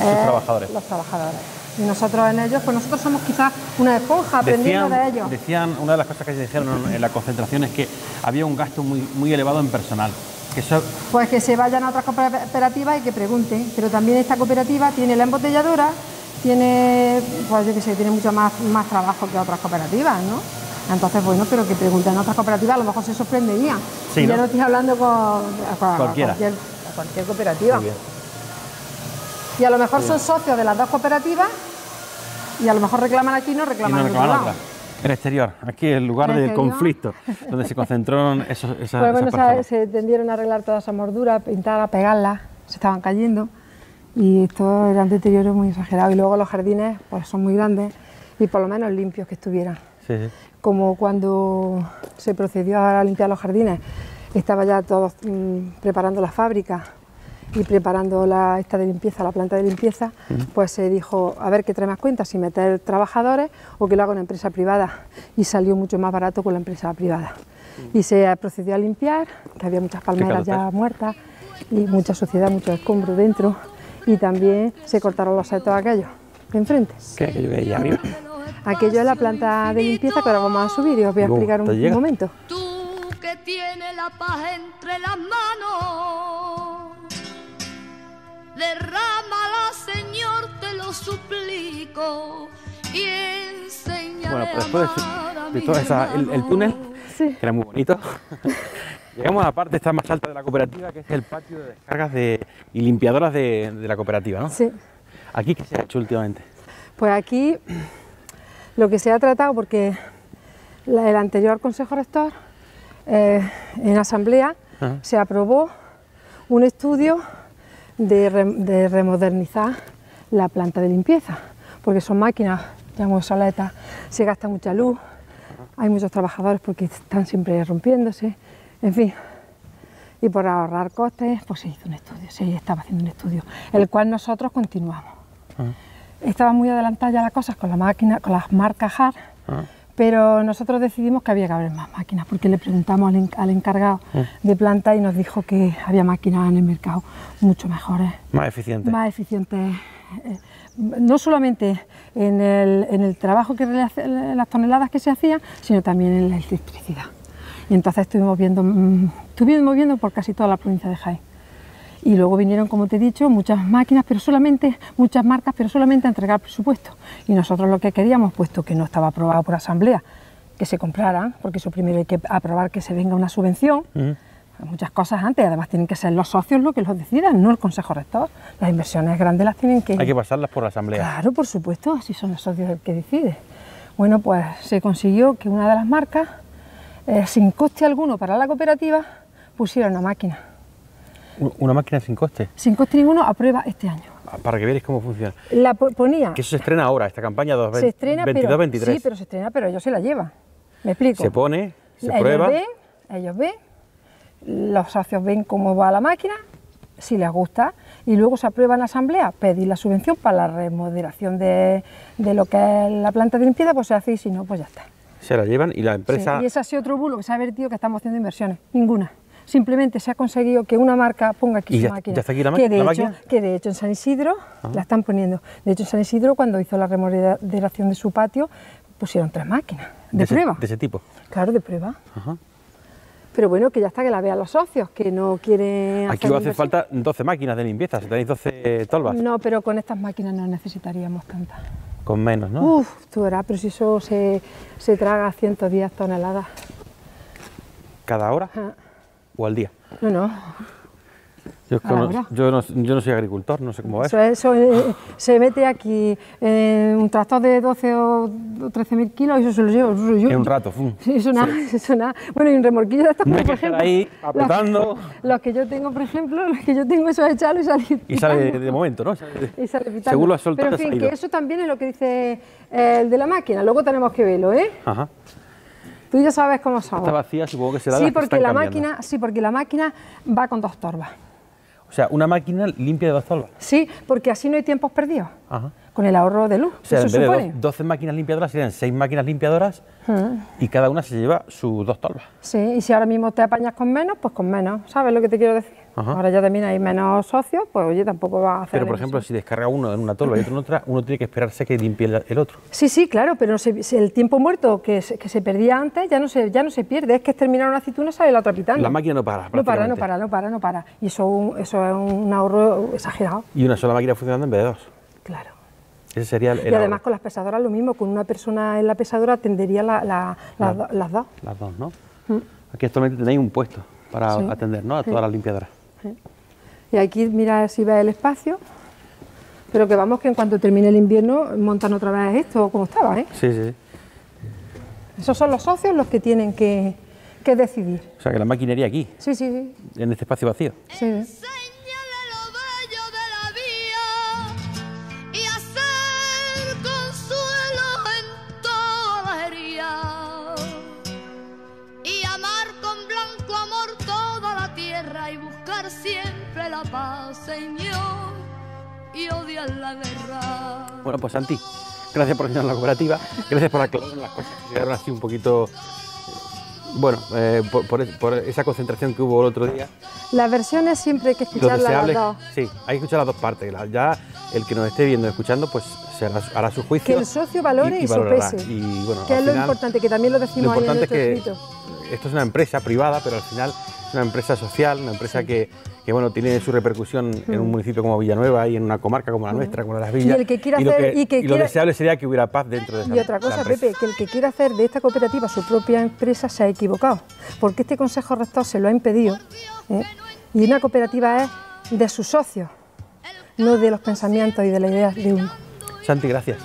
eh, trabajadores. Los trabajadores. Y nosotros en ellos, pues nosotros somos quizás una esponja aprendiendo de ellos. decían, una de las cosas que se dijeron en la concentración es que había un gasto muy, muy elevado en personal. Que eso, Pues que se vayan a otras cooperativas y que pregunten. Pero también esta cooperativa tiene la embotelladora, tiene, pues yo qué sé, tiene mucho más, más trabajo que otras cooperativas, ¿no? Entonces, bueno, pero que pregunten en otras cooperativas, a lo mejor se sorprenderían. Sí, Y ya ¿no? no estoy hablando con, con Cualquiera. cualquier, cualquier cooperativa. Y a lo mejor son socios de las dos cooperativas y a lo mejor reclaman aquí y no y reclaman no en otro reclaman lado. otra. El exterior, aquí el lugar El del exterior. conflicto, donde se concentraron esos, esas, Pues bueno, se, personas. se tendieron a arreglar todas esas morduras, pintarlas, pegarlas, se estaban cayendo y esto era un deterioro muy exagerado. Y luego los jardines pues son muy grandes y por lo menos limpios que estuvieran. Sí, sí. Como cuando se procedió a limpiar los jardines, estaba ya todos mm, preparando la fábrica y preparando la, esta de limpieza, la planta de limpieza, pues se dijo, a ver qué trae más cuenta, si meter trabajadores o que lo haga una empresa privada. Y salió mucho más barato con la empresa privada. Y se procedió a limpiar, que había muchas palmeras ya muertas y mucha suciedad, mucho escombro dentro. Y también se cortaron los setos aquellos de enfrente. ¿Qué? Aquello que hay arriba. Aquello es la planta de limpieza que ahora vamos a subir y os voy a ¿Cómo explicar un, un momento. Tú que tienes la paz entre las manos, derrámala, Señor, te lo suplico, y enséñale Bueno, pues a después de, todo esa, el, el túnel, Sí. que era muy bonito, llegamos a la parte esta más alta de la cooperativa, que es el patio de descargas de, y limpiadoras de, de la cooperativa, ¿no? Sí. Aquí, ¿qué se ha hecho últimamente? Pues aquí lo que se ha tratado, porque la- el anterior Consejo Rector, eh, en asamblea, Ajá. se aprobó un estudio de, re- de remodernizar la planta de limpieza, porque son máquinas ya muy obsoletas, se gasta mucha luz, hay muchos trabajadores porque están siempre rompiéndose, en fin. Y por ahorrar costes, pues se hizo un estudio, se estaba haciendo un estudio, el cual nosotros continuamos. Estaba muy adelantada ya las cosas con la máquina, con las marcas HAR, pero nosotros decidimos que había que haber más máquinas, porque le preguntamos al, al encargado de planta y nos dijo que había máquinas en el mercado mucho mejores, Más eficiente. más eficientes, eh, no solamente en el, en el trabajo que las toneladas que se hacían, sino también en la electricidad. Y entonces estuvimos viendo, mm, estuvimos viendo por casi toda la provincia de Jaén. Y luego vinieron, como te he dicho, muchas máquinas, pero solamente, muchas marcas, pero solamente a entregar presupuesto. Y nosotros lo que queríamos, puesto que no estaba aprobado por asamblea, que se compraran, porque eso primero hay que aprobar que se venga una subvención. Muchas cosas antes, además tienen que ser los socios los que los decidan, no el Consejo Rector. Las inversiones grandes las tienen que... Hay que pasarlas por la asamblea. Claro, por supuesto, así son los socios el que decide. Bueno, pues se consiguió que una de las marcas, eh, sin coste alguno para la cooperativa, pusiera una máquina. Una máquina sin coste. Sin coste ninguno, a prueba este año. para que veáis cómo funciona. La po- ponía, Que eso se estrena ahora, esta campaña dos- se estrena, 22-23. pero, sí, pero se estrena, pero ellos se la llevan. ¿Me explico? Se pone, se ellos prueba. Ven, ellos ven, los socios ven cómo va la máquina, si les gusta, y luego se aprueba en la asamblea pedir la subvención para la remodelación de, de lo que es la planta de limpieza, pues se hace y si no, pues ya está. Se la llevan y la empresa. Sí, Y ese ha sido otro bulo que se ha vertido que estamos haciendo inversiones, ninguna. Simplemente se ha conseguido que una marca ponga aquí ¿Y su ya- máquina. ya está aquí la que, de la hecho, máquina? que de hecho en San Isidro la están poniendo. De hecho en San Isidro cuando hizo la remodelación de su patio pusieron tres máquinas de, prueba. de ese tipo. Claro, de prueba. Ajá. Pero bueno, que ya está, que la vean los socios, que no quieren Aquí hacer va a hacer inversión. falta 12 máquinas de limpieza, si tenéis 12 tolvas, No, pero con estas máquinas no necesitaríamos tantas. con menos, ¿no? Uf, tú verás, pero si eso se, se traga 110 toneladas. ¿Cada hora Ajá. O al día? No, no, Yo, es que ¿A la no, hora? yo, no, yo no soy agricultor, no sé cómo va eso. Eso, eso eh, se mete aquí eh, un tractor de 12 o 13 mil kilos y eso se lo lleva. eso yo- En un rato, ¡fum! Sí, Eso nada, eso nada. Bueno, y un remolquillo de estos, por ejemplo. ahí apretando. Los, que yo tengo, por ejemplo, los que yo tengo, eso es echarlo y salir. Y sale de momento, ¿no? Sale Y sale pitando. Según lo has soltado, Pero en fin, que eso también es lo que dice eh, el de la máquina. Luego tenemos que verlo, ¿eh? Ajá. Tú ya sabes cómo somos. Está vacía, supongo que será Sí, que porque están la cambiando. máquina, sí, porque la máquina va con dos torbas. O sea, una máquina limpia de dos tolvas. Sí, porque así no hay tiempos perdidos. Ajá. Con el ahorro de luz. O sea, en vez de supone. do- 12 máquinas limpiadoras serían 6 máquinas limpiadoras y cada una se lleva sus dos tolvas. Sí, y si ahora mismo te apañas con menos, pues con menos. ¿Sabes lo que te quiero decir? Ajá. Ahora ya también hay menos socios, pues oye, tampoco va a hacer. Pero, por ejemplo, si descarga uno en una tolva y otro en otra, uno tiene que esperarse que limpie el, otro. Sí, sí, claro, pero se- el tiempo muerto que se, que se perdía antes ya no se, ya no se pierde. Es que es terminar una aceituna sale la otra pitando. La máquina no para, No para, no para, no para, no para. Y eso, eso es un ahorro exagerado. Y una sola máquina funcionando en vez de dos. Claro. Ese sería el, el y además ahorro. con las pesadoras lo mismo, con una persona en la pesadora atendería la- la- las do- las dos. Las dos, ¿no? Aquí actualmente tenéis un puesto para Sí. atender, ¿no? A todas las limpiadoras. Y aquí mira si ves el espacio. Pero que vamos, que en cuanto termine el invierno montan otra vez esto como estaba, ¿eh? Sí, sí. Esos son los socios los que tienen que, que decidir. O sea, que la maquinería aquí, Sí, sí, sí. en este espacio vacío. sí. La paz, Señor, y odiar la guerra. Bueno, pues Santi, gracias por enseñarnos la cooperativa, gracias por aclarar las cosas que quedaron así un poquito. Bueno, eh, por, por- por esa concentración que hubo el otro día. Las versiones siempre hay que Lo escucharlas las dos. sí, hay que escuchar las dos partes. La- Ya el que nos esté viendo y escuchando, pues se hará, hará su juicio. Que el socio valore y, valorará. sopese. Y, bueno, que al es lo final, importante, que también lo Lo decimos ahí en importante es nuestro que escrito. esto es una empresa privada, pero al final es una empresa social, una empresa que, que, bueno, tiene su repercusión en un municipio como Villanueva y en una comarca como la nuestra, como Las Villas. Mm. Y el que quiera lo hacer- y que lo quiera- deseable sería que hubiera paz dentro de esa Y otra cosa. Pepe, que el que quiera hacer de esta cooperativa su propia empresa se ha equivocado, porque este Consejo Rector se lo ha impedido. ¿eh? Y una cooperativa es de sus socios, no de los pensamientos y de las ideas de uno. Santi, gracias.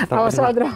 Hasta A vosotros.